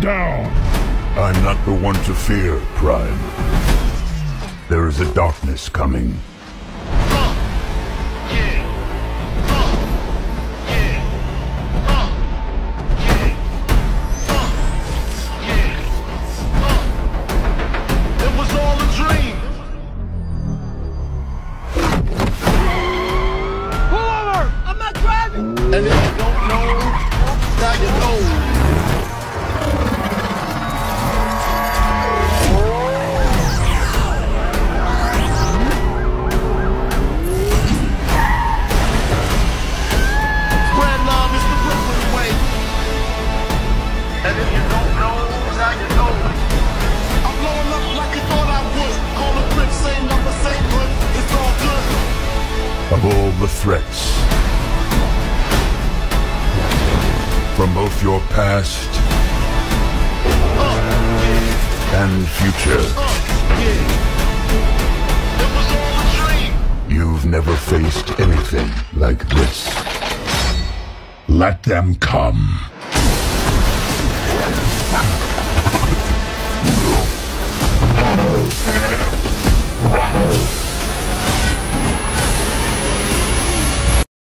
down! I'm not the one to fear, Prime. There is a darkness coming. And if you don't know, now you know. I'm blowing up like you thought I would. Call grip, same number, same hood. It's all good. Of all the threats. From both your past and future. It was all a dream. You've never faced anything like this. Let them come. Ha!